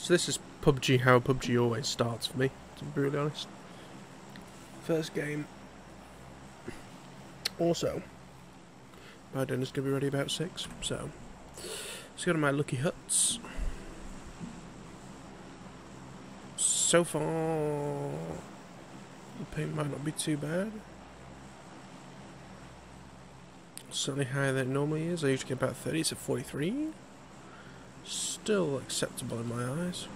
So this is PUBG, how PUBG always starts for me, to be really honest. First game. Also, my dinner's going to be ready about 6, so let's go to my lucky huts. So far, the ping might not be too bad. Certainly higher than it normally is. I usually get about 30, it's at 43. Still acceptable in my eyes.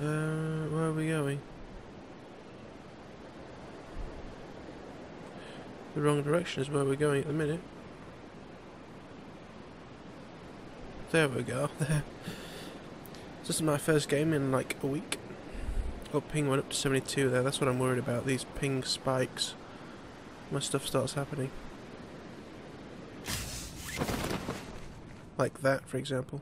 Uh, where are we going? The wrong direction is where we're going at the minute. There we go. This is my first game in like a week. Oh, ping went up to 72 there. That's what I'm worried about. These ping spikes. My stuff starts happening. Like that, for example.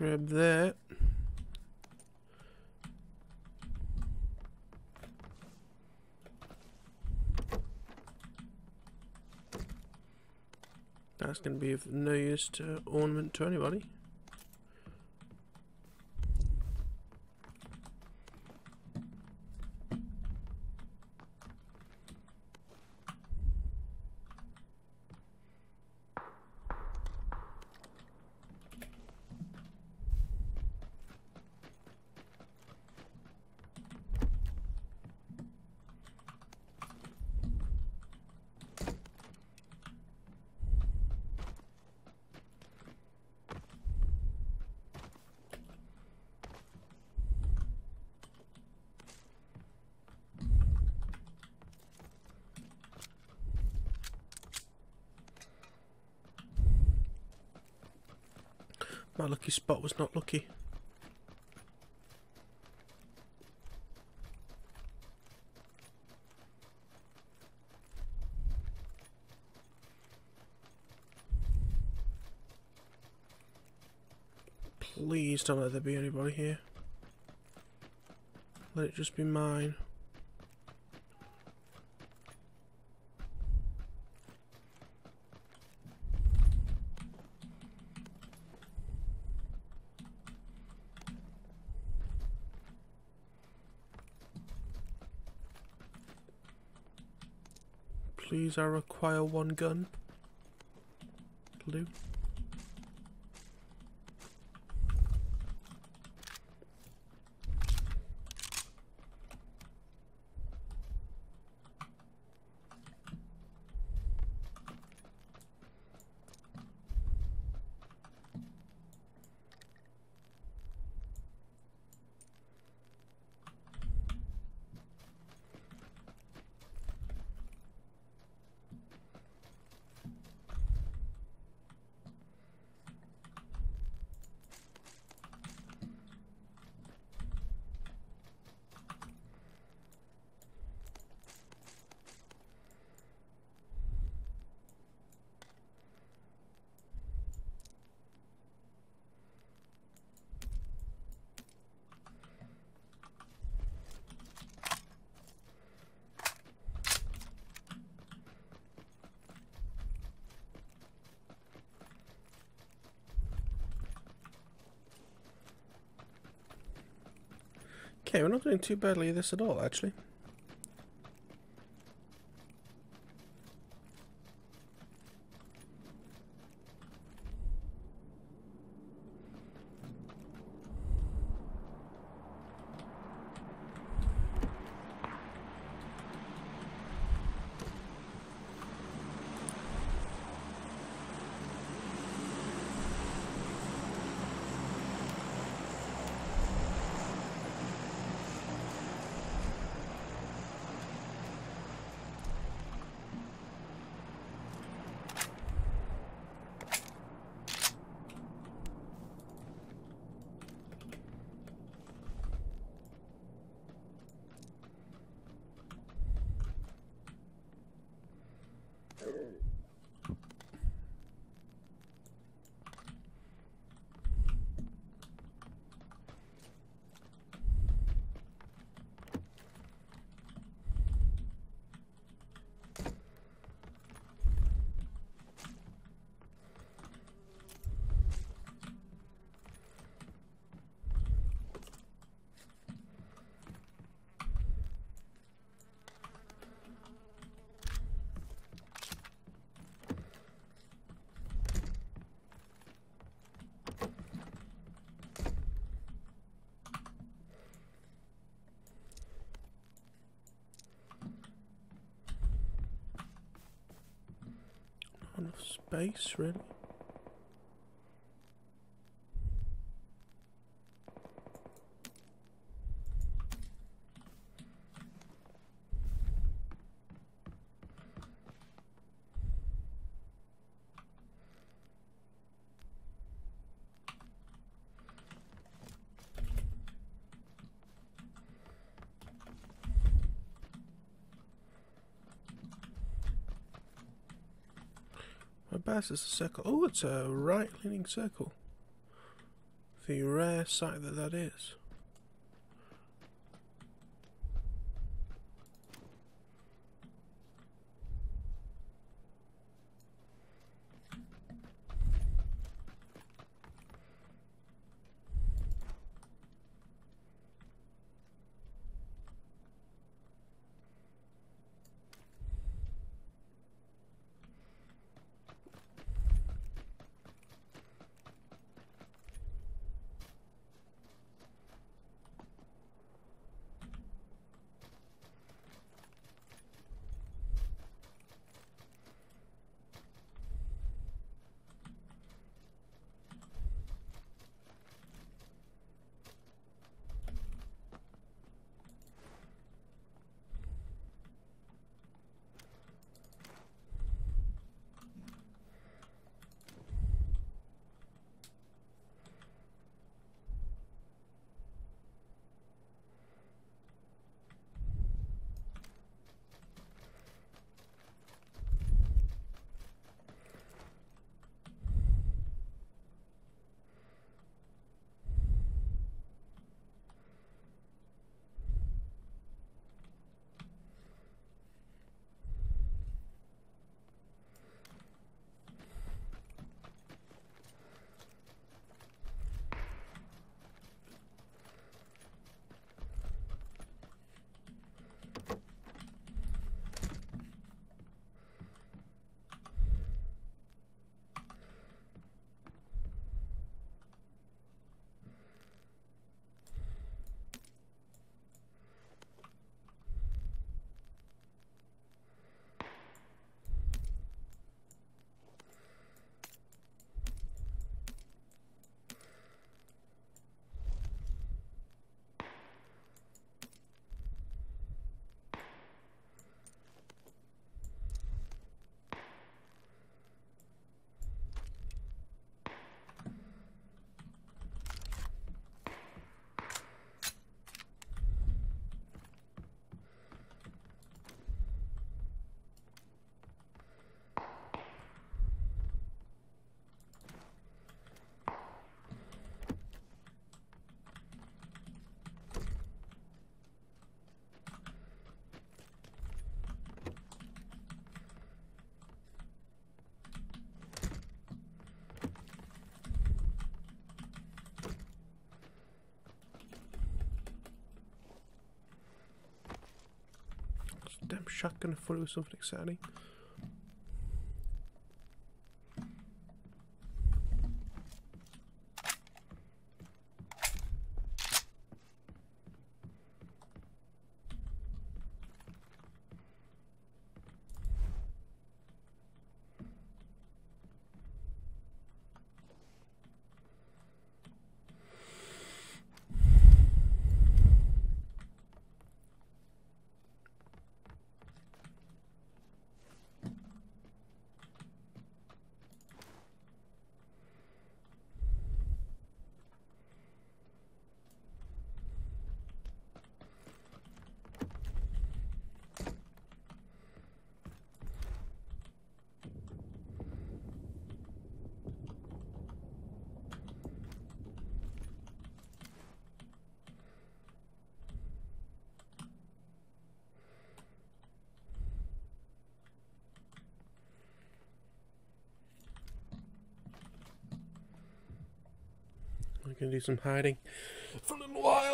Scrub that. That's going to be of no use to ornament to anybody. My lucky spot was not lucky. Please don't let there be anybody here. Let it just be mine. Please, I require one gun. Will Okay, we're not doing too badly this at all, actually. Space, really. Is a circle. Oh, it's a right-leaning circle. The rare sight that that is. Shotgun of something exciting. Can do some hiding for a little while.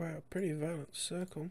Wow, pretty violent circle.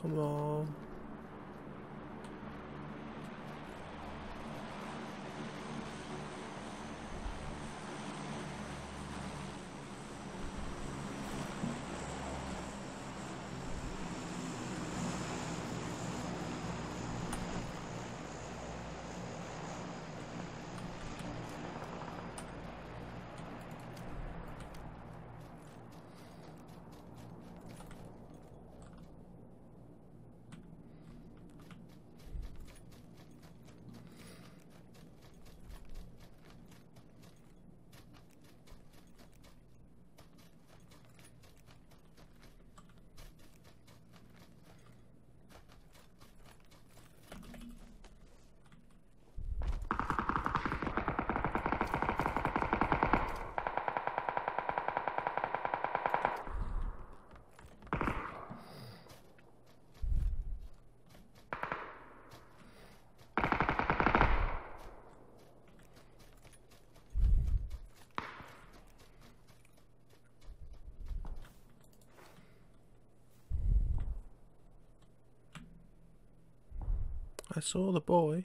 Come on. I saw the boy.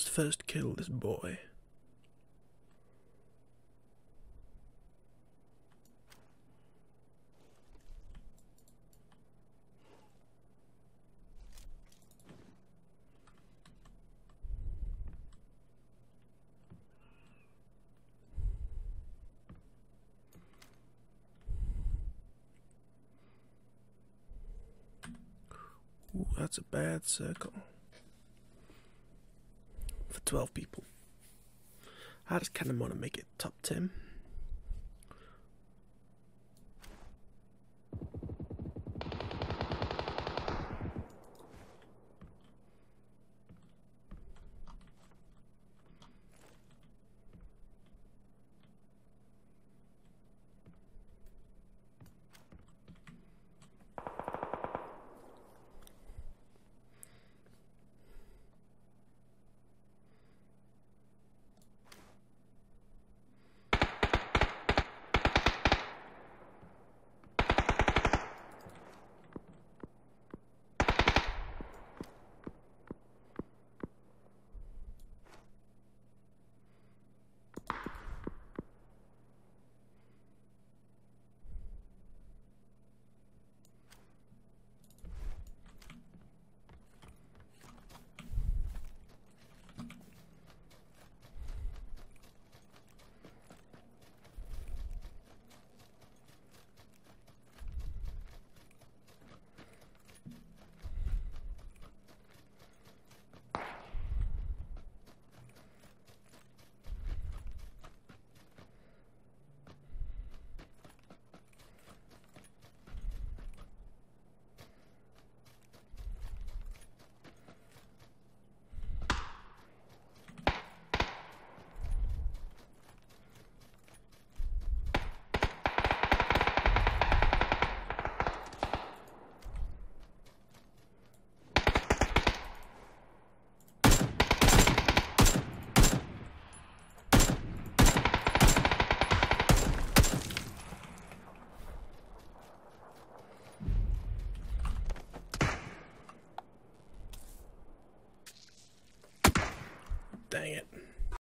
Must first kill this boy. Ooh, that's a bad circle. For 12 people. I just kind of want to make it top 10.